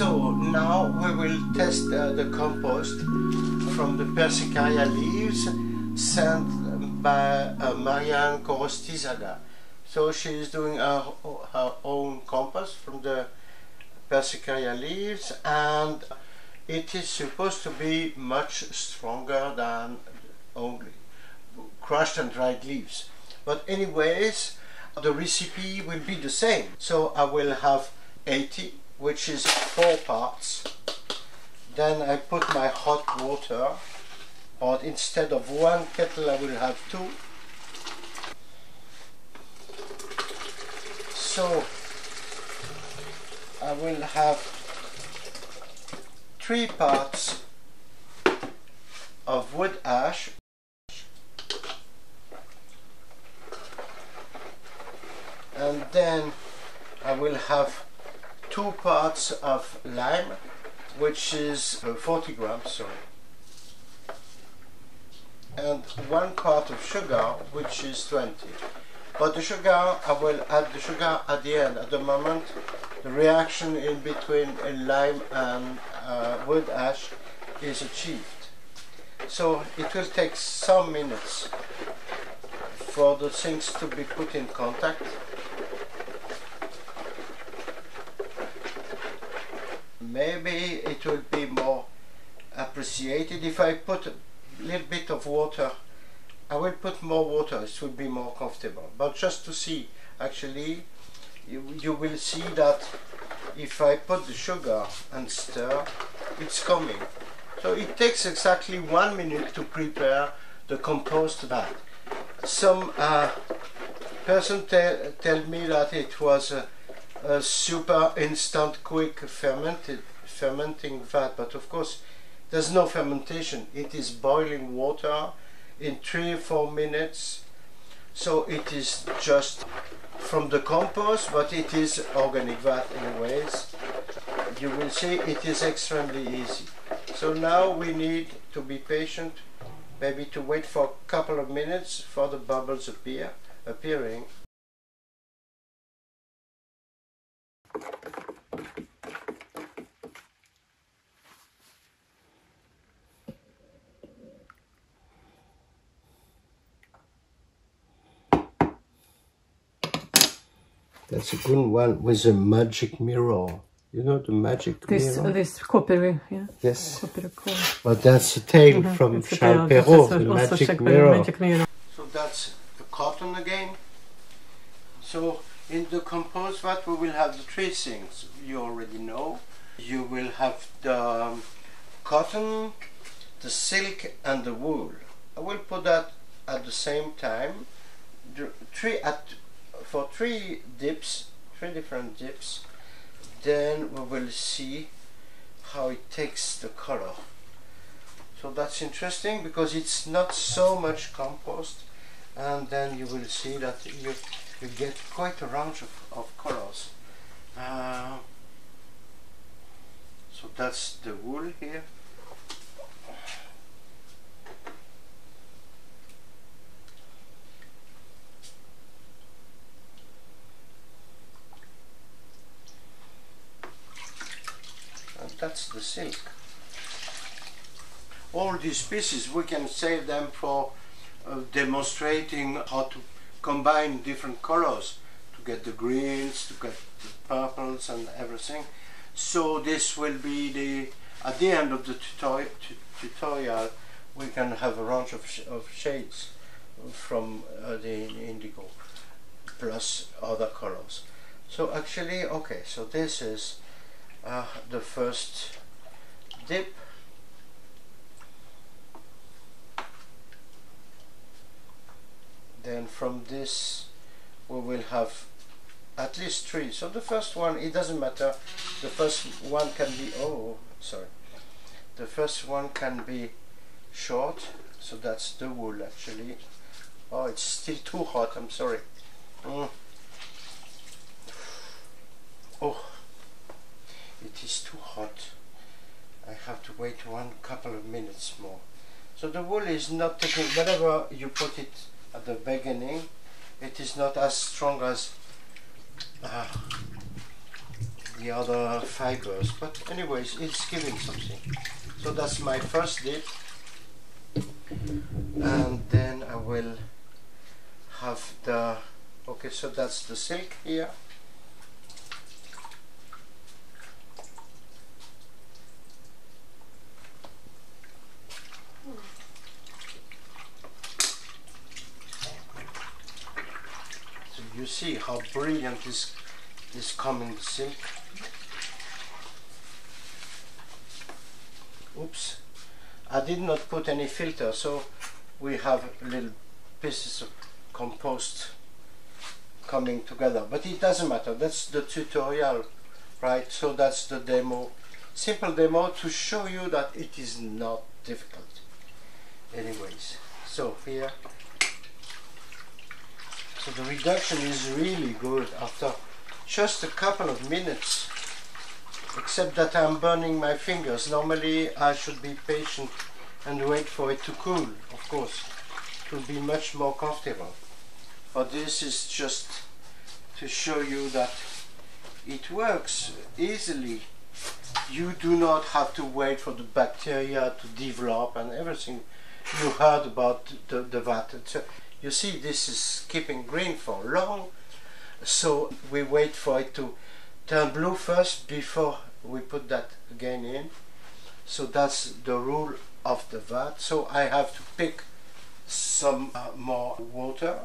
So now we will test uh, the compost from the Persicaria leaves sent by uh, Marianne Korostizaga. So she is doing her, her own compost from the Persicaria leaves and it is supposed to be much stronger than only crushed and dried leaves. But anyways, the recipe will be the same. So I will have 80, which is four parts. Then I put my hot water, but instead of one kettle I will have two. So I will have three parts of wood ash and then I will have two parts of lime which is uh, 40 grams sorry. And one part of sugar which is 20 but the sugar I will add the sugar at the end. At the moment the reaction in between a lime and uh, wood ash is achieved. So it will take some minutes for the things to be put in contact maybe it will be more appreciated if I put a little bit of water. I will put more water it will be more comfortable. But just to see actually you, you will see that if I put the sugar and stir it's coming. So it takes exactly one minute to prepare the compost vat some uh, person te tell me that it was a, a super instant quick fermented fermenting vat but of course there's no fermentation. It is boiling water in three four minutes. So it is just from the compost but it is organic vat anyways. You will see it is extremely easy. So now we need to be patient maybe to wait for a couple of minutes for the bubbles appear appearing That's a good one with a magic mirror. You know the magic This mirror? this copper, yeah. yes. Copper core. But that's a tale Mhm, from it's Charles Perrault, the magic mirror. Magic mirror. So that's the cotton again. So in the compost vat we will have the three things you already know. You will have the um, cotton, the silk and the wool. I will put that at the same time. The three at for three dips, three different dips. Then we will see how it takes the color. So that's interesting because it's not so much compost and then you will see that you, you get quite a range of, of colors. Uh, so that's the wool here. And that's the silk all these pieces we can save them for uh, demonstrating how to combine different colors to get the greens to get the purples and everything. So this will be the at the end of the tutori tutorial we can have a range of, sh of shades from uh, the indigo plus other colors. So actually okay so this is uh, the first dip then from this we will have at least three. So the first one it doesn't matter. The first one can be oh sorry. The first one can be short. So that's the wool actually. Oh it's still too hot. I'm sorry. Mm. oh it is too hot I have to wait one couple of minutes more. So the wool is not taking whenever you put it at the beginning it is not as strong as uh, the other fibers but anyways it's giving something. So that's my first dip. And then I will have the okay so that's the silk here you see how brilliant this this coming silk. Oops. I did not put any filter so we have little pieces of compost coming together. But it doesn't matter. That's the tutorial right? So that's the demo. Simple demo to show you that it is not difficult. Anyways so here so the reduction is really good after just a couple of minutes except that I'm burning my fingers. Normally I should be patient and wait for it to cool. Of course it will be much more comfortable. But this is just to show you that it works easily. You do not have to wait for the bacteria to develop and everything. You heard about the, the vat you see this is keeping green for long so we wait for it to turn blue first before we put that again in. So that's the rule of the vat. So I have to pick some uh, more water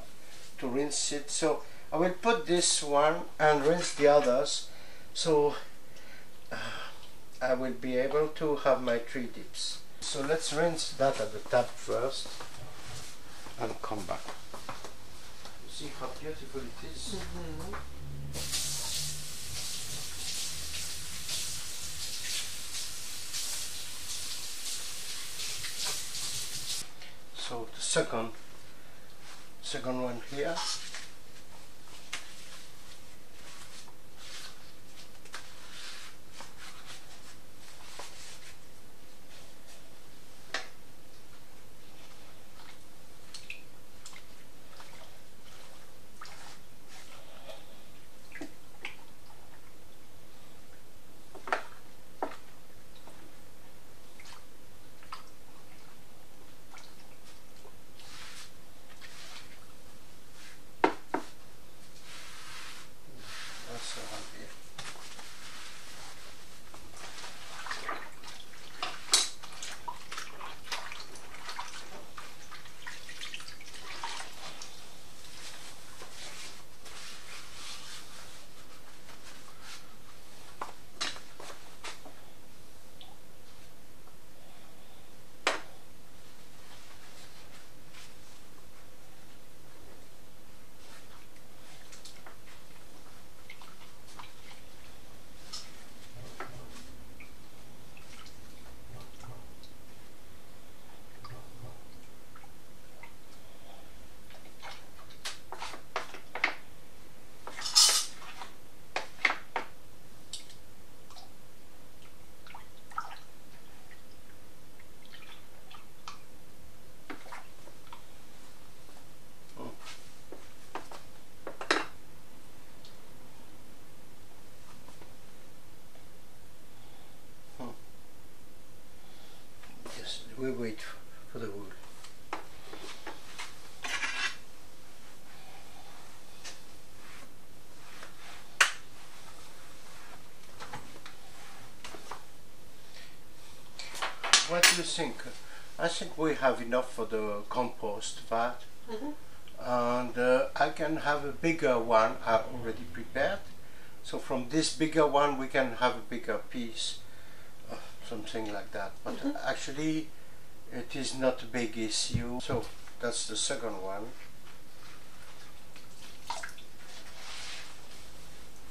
to rinse it. So I will put this one and rinse the others. So uh, I will be able to have my three dips. So let's rinse that at the tap first and come back You see how beautiful it is? Mm -hmm. So the second second one here What do you think? I think we have enough for the compost vat. Mm -hmm. And uh, I can have a bigger one I've already prepared. So from this bigger one we can have a bigger piece, uh, something like that. But mm -hmm. actually it is not a big issue so that's the second one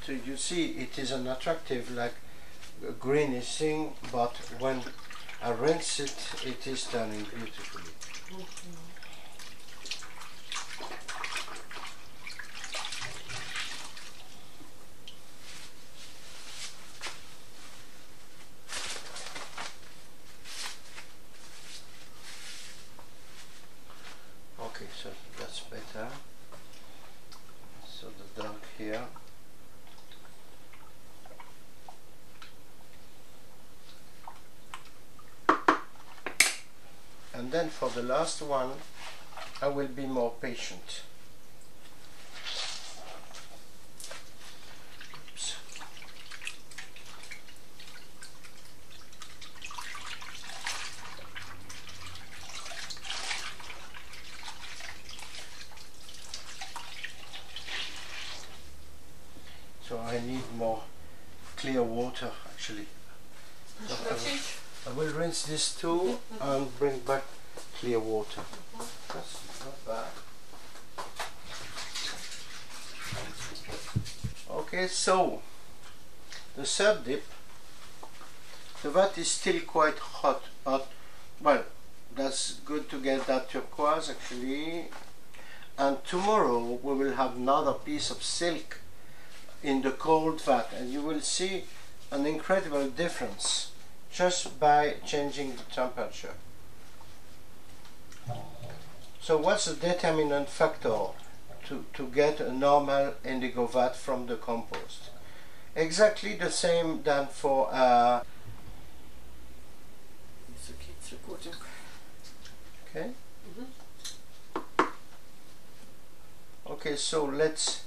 so you see it is an attractive like greenish thing but when I rinse it, it is turning beautifully. Mm -hmm. Okay, so that's better. So the dark here. Then for the last one I will be more patient. Oops. So I need more clear water actually. Should I change? I will rinse this too and bring back clear water. That's not bad. Okay, so the third dip, the vat is still quite hot, but well, that's good to get that turquoise actually. And tomorrow we will have another piece of silk in the cold vat, and you will see an incredible difference just by changing the temperature. So what's the determinant factor to, to get a normal indigo vat from the compost? Exactly the same than for uh, okay, recording. okay. Okay, so let's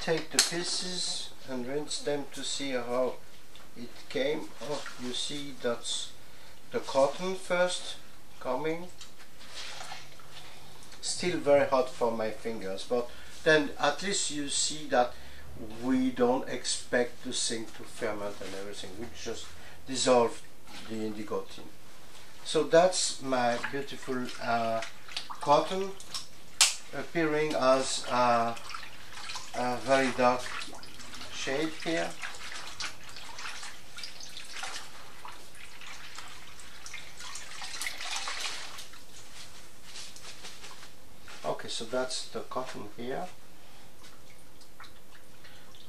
take the pieces and rinse them to see how it came. Oh, you see that's the cotton first coming. Still very hot for my fingers, but then at least you see that we don't expect the thing to ferment and everything. We just dissolve the indigo tin. So that's my beautiful uh, cotton appearing as a, a very dark shade here. Okay, so that's the cotton here.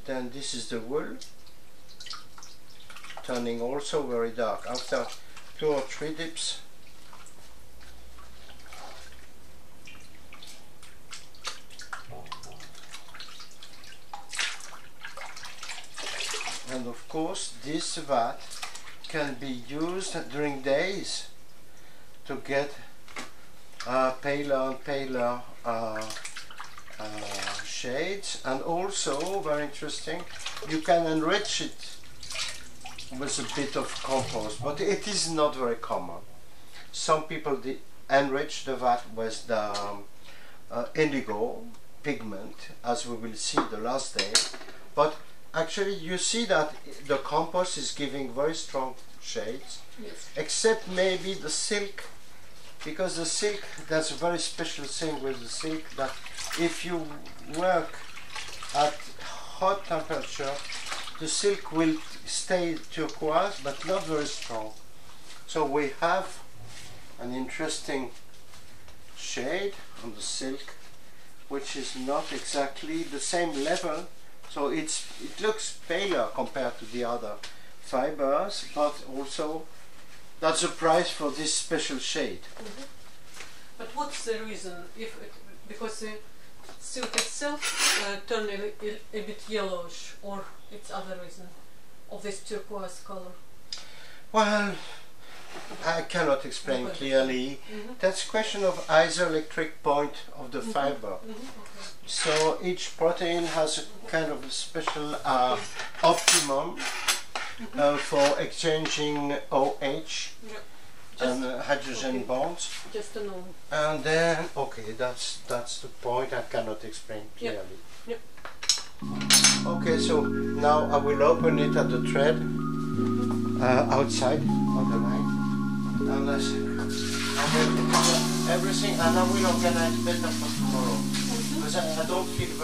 Then this is the wool, turning also very dark. After two or three dips, and of course this vat can be used during days to get uh, paler and paler uh, uh, shades. And also very interesting you can enrich it with a bit of compost but it is not very common. Some people enrich the vat with the um, uh, indigo pigment as we will see the last day. But actually you see that the compost is giving very strong shades Yes. except maybe the silk because the silk that's a very special thing with the silk that if you work at hot temperature the silk will stay turquoise but not very strong. So we have an interesting shade on the silk which is not exactly the same level. So it's it looks paler compared to the other fibers but also that's the price for this special shade. But what's the reason? If it, because the silk itself uh, turned a, a bit yellowish, or it's other reason of this turquoise color. Well, I cannot explain Okay. clearly. Mhm. That's question of isoelectric point of the fiber. Mhm, okay. So each protein has a kind of a special uh, optimum uh, for exchanging OH Yeah. And uh, hydrogen okay. bonds. just to know. And then, okay, that's that's the point. I cannot explain Yep. clearly. Yep. Okay, so now I will open it at the thread uh, outside on the line. And I will everything, and I will organize better for tomorrow because I, I don't feel very